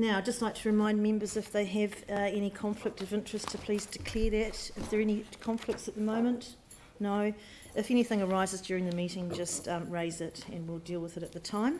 Now, I'd just like to remind members if they have uh, any conflict of interest to please declare that. If there are any conflicts at the moment? No. If anything arises during the meeting, just um, raise it and we'll deal with it at the time.